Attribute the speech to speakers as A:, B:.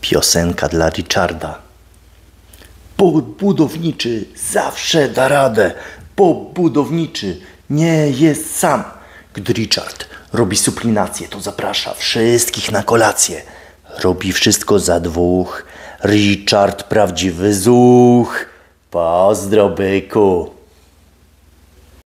A: Piosenka dla Richarda. Bob budowniczy zawsze da radę. Bob budowniczy nie jest sam. Gdy Richard robi suplinację, to zaprasza wszystkich na kolację. Robi wszystko za dwóch. Richard prawdziwy zuch. Pozdro byku.